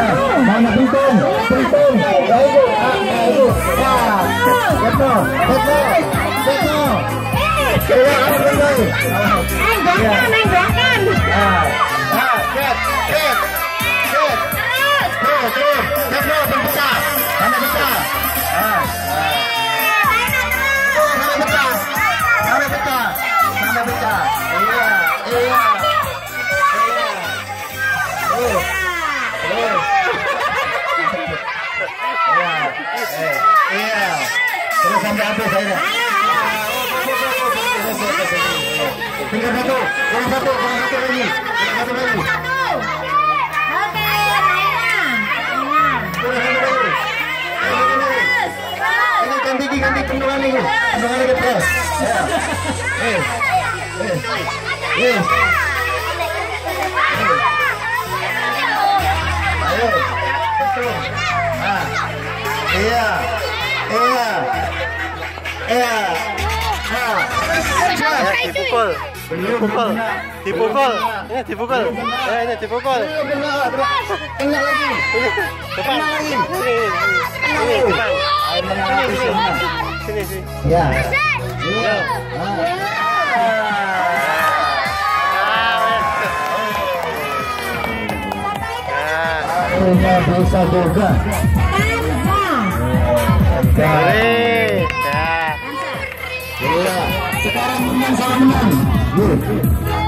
mana? Mana? Pintung. Baik. Ah, baik. Ya. Betul. Betul. Nenggokan. Ah. Ah. Sampai habis saya. Tinggal satu, kurang satu, kurang satu lagi, kurang satu lagi, Oke, Naina. kurang satu lagi. Kurang satu lagi. Ini ganti pendulang ini, pendulang ini terus. Ya. Eh, eh, eh. Ayo, betul. Ah, iya, iya, iya. Ah, Ya, dipukul. Dipukul. Dipukul. Ya, dipukul. Ya, ini dipukul. Kena lagi. Kena lagi. Sini. Sini. Sini, sini. Ya. Ah, Akhirnya bisa juga. Kanza. Sekarang menang sama menang.